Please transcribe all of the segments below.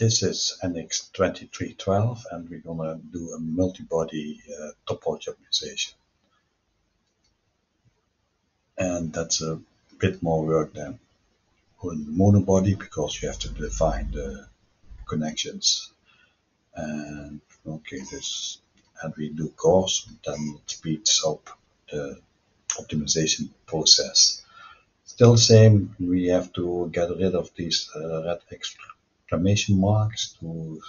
this is NX2312 and we're gonna do a multi-body uh, topology optimization. And that's a bit more work than on monobody because you have to define the connections. And okay, this and we do coarse, then it speeds up the optimization process. Still same, we have to get rid of these uh, red exclamation marks to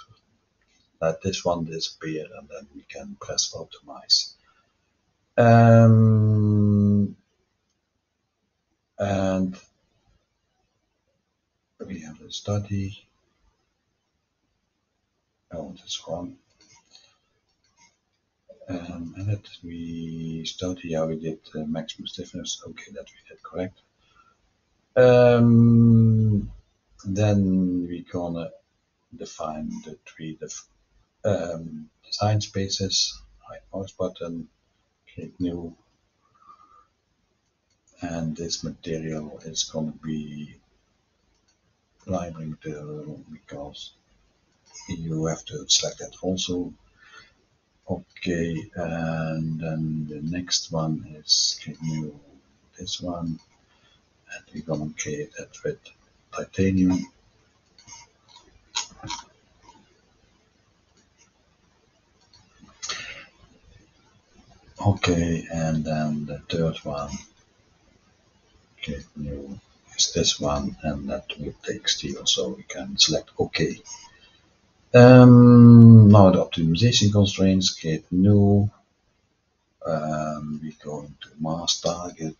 let this one disappear and then we can press optimize. Um, and we have a study. Oh, that's wrong. Um, and that we study how we did uh, maximum stiffness. Okay, that we did correct. Um, then we're gonna define the three def um, design spaces. Right mouse button, click new, and this material is gonna be library material because you have to select that also. Okay, and then the next one is click new this one and we're gonna create that with titanium. Okay, and then the third one, okay, new is this one, and that will take steel, so we can select OK. Um, now the optimization constraints, create new, um, we go into mass target,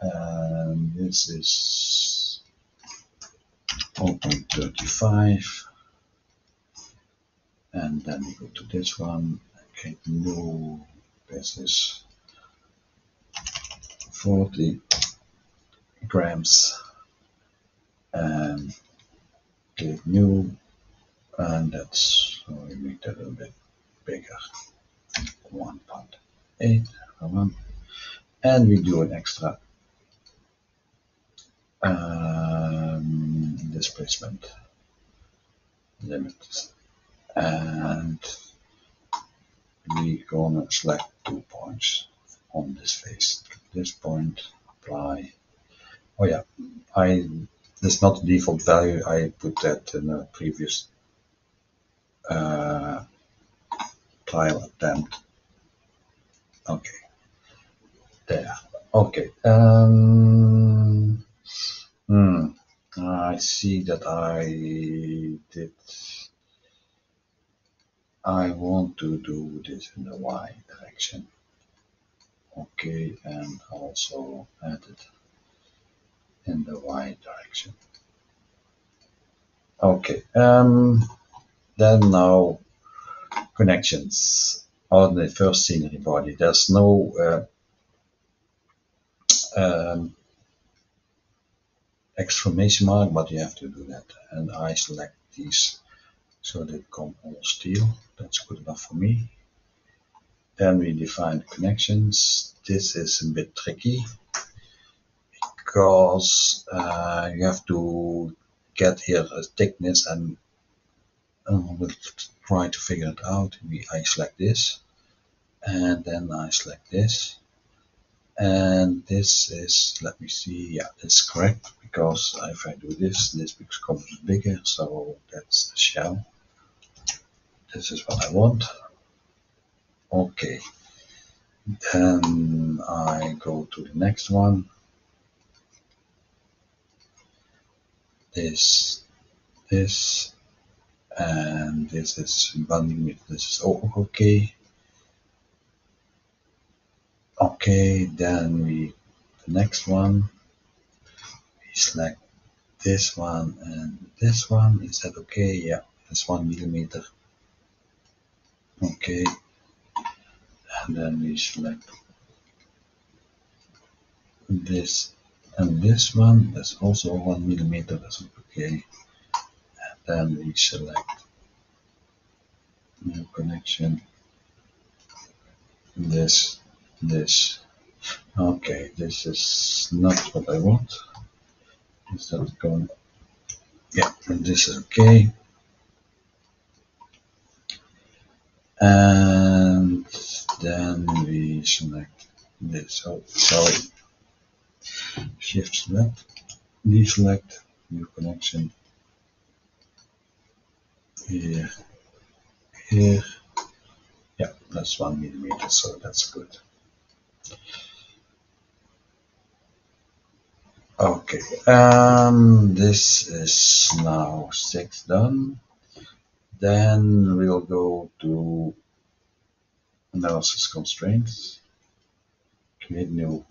and this is 0.35 and then we go to this one. Okay new is 40 grams. And click new and that's so we make that a little bit bigger. 1.8 and we do an extra. Um, displacement limit and we're gonna select two points on this face. This point apply. Oh yeah. I this not the default value. I put that in a previous uh, trial attempt. Okay. There. Okay. Um Hmm. I see that I did. I want to do this in the y direction. Okay, and also add it in the y direction. Okay, um, then now connections on the first scenery body. There's no uh, um, exclamation mark, but you have to do that. And I select these so they come all steel. That's good enough for me. Then we define connections. This is a bit tricky because uh, you have to get here a thickness and uh, we'll try to figure it out. We, I select this and then I select this and this is let me see yeah that's correct because if I do this this becomes bigger so that's the shell. This is what I want. Okay. Then I go to the next one. This this and this is bonding this. Is oh, okay okay then we the next one we select this one and this one is that okay? Yeah it's one millimeter. Okay. And then we select this and this one that's also one millimeter that's okay. And then we select new connection. This this. Okay, this is not what I want. Is that going? yeah and this is okay and then we select this oh sorry shift select deselect new connection here here yeah that's one millimeter so that's good okay um this is now six done. Then we'll go to analysis constraints. Create new.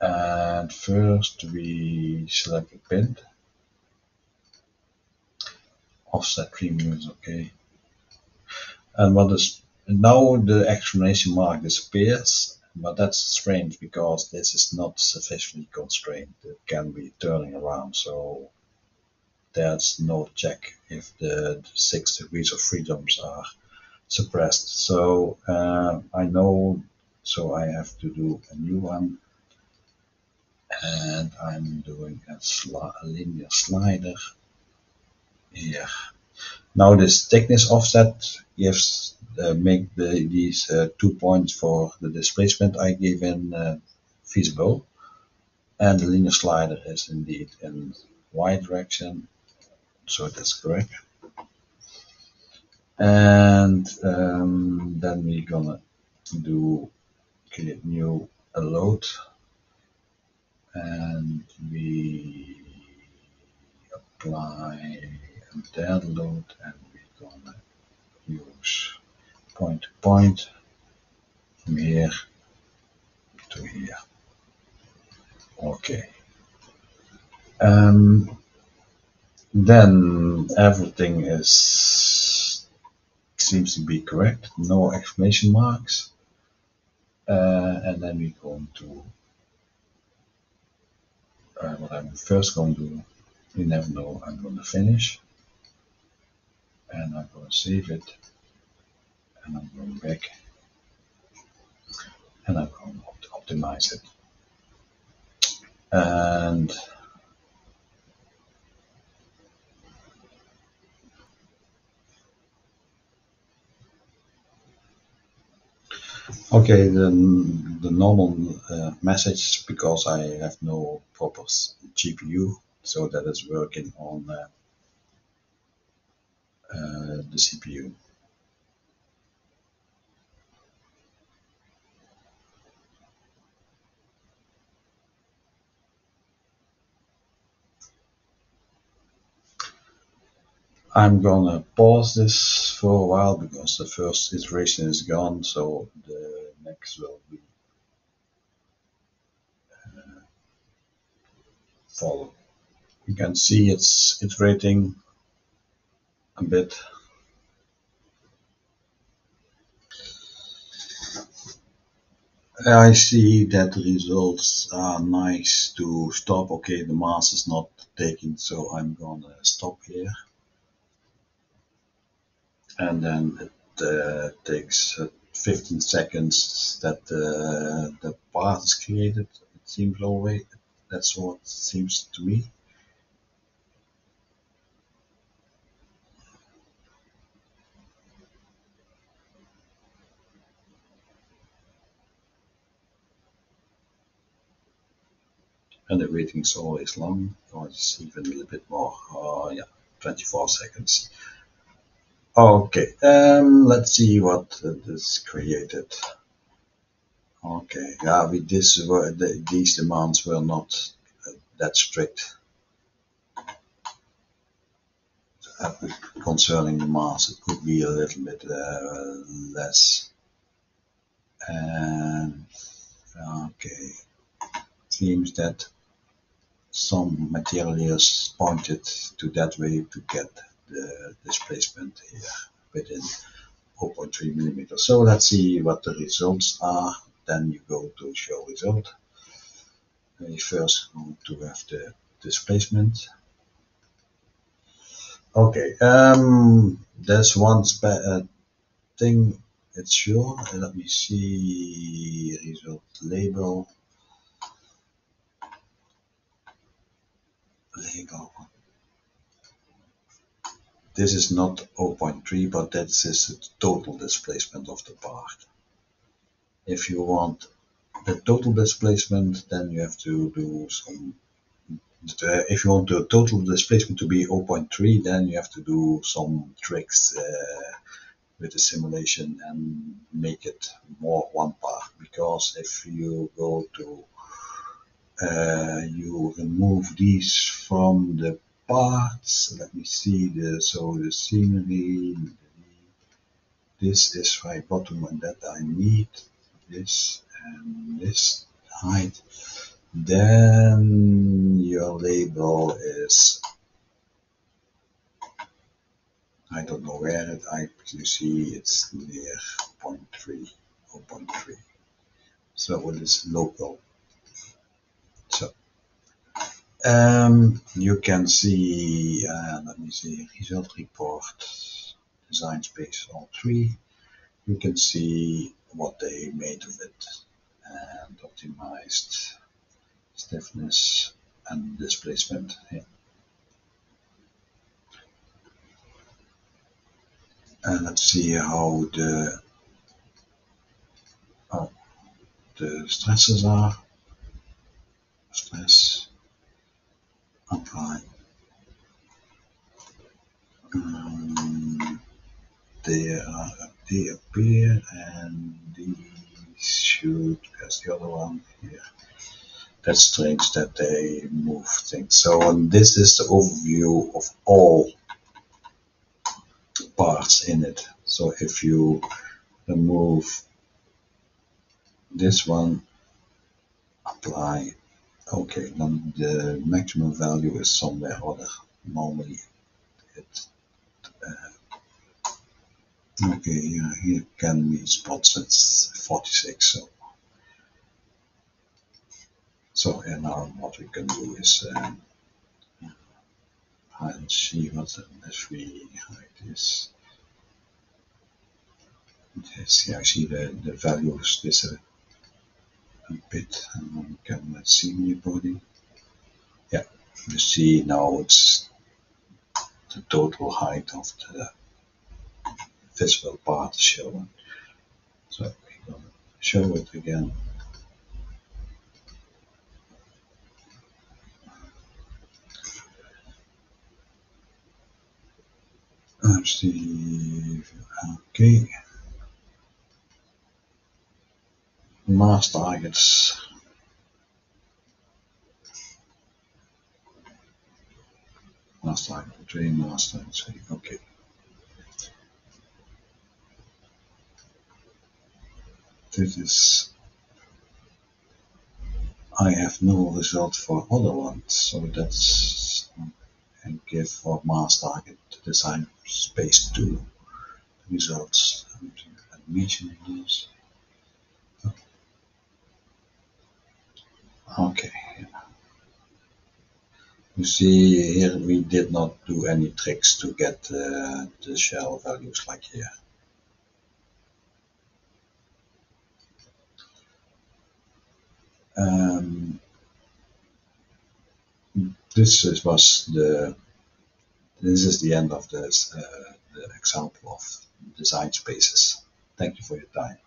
And first we select a pin. Offset 3 minutes okay. And what is now the exclamation mark disappears but that's strange because this is not sufficiently constrained. It can be turning around. So there's no check if the, six degrees of freedoms are suppressed. So uh, I know so I have to do a new one. And I'm doing a, sli a linear slider here. Now this thickness offset gives make the, these uh, two points for the displacement. I gave in uh, feasible. And the linear slider is indeed in y direction. So that's correct. And um, then we're gonna do create new a load. And we apply dead load and we're gonna use point to point from here to here. Okay. Um, then everything is seems to be correct. No exclamation marks. Uh, and then we go to uh, what I'm first going to do you never know I'm going to finish. And I'm going to save it and I'm going back and I'm going to optimize it and Okay, the, the normal uh, message because I have no proper GPU, so that is working on uh, uh, the CPU. I'm gonna pause this for a while because the first iteration is gone, so the next will be uh, follow. You can see it's iterating a bit. I see that the results are nice to stop. Okay, the mass is not taking, so I'm gonna stop here and then it uh, takes uh, 15 seconds that uh, the path is created. It seems always that's what it seems to me. And the waiting is always long, or it's even a little bit more. Uh, yeah, 24 seconds. Okay, um, let's see what this created. Okay, yeah, we, this these demands were not uh, that strict uh, concerning the mass. It could be a little bit uh, less. And okay, seems that some materials pointed to that way to get the displacement here within 0.3 millimeters. So let's see what the results are. Then you go to show result. We first going to have the displacement. Okay, um, there's one uh, thing it's sure. Let me see result label. Label this is not 0.3 but this is the total displacement of the part. If you want the total displacement then you have to do some uh, if you want the total displacement to be 0.3 then you have to do some tricks uh, with the simulation and make it more one part. Because if you go to uh, you remove these from the parts let me see the so the scenery this is my bottom and that I need this and this height. Then your label is I don't know where it I you see it's near 0.3 or 0.3 so it is local um, you can see uh, let me see result report design space all three you can see what they made of it and optimized stiffness and displacement here. And let's see how the oh, the stresses are. Stress apply. Um, they are they appear and these should the other one here that's strange that they move things. So this is the overview of all parts in it. So if you remove this one, apply, okay, then the maximum value is somewhere other. Normally it, okay, yeah, here can be spots at 46, so so and now what we can do is um, see what the SV height is. Yes, yeah, I see the, the values this a, a bit and we can let's see the body. Yeah, you see now it's the total height of the visible part shown. So gonna show it again. Let's. Okay. Mass targets. Mass target, train mass. This is. I have no result for other ones, so that's and give for mass target design space to results and animation those. Okay. You see here we did not do any tricks to get uh, the shell values like here. Um, this is, was the this is the end of this uh, the example of design spaces. Thank you for your time.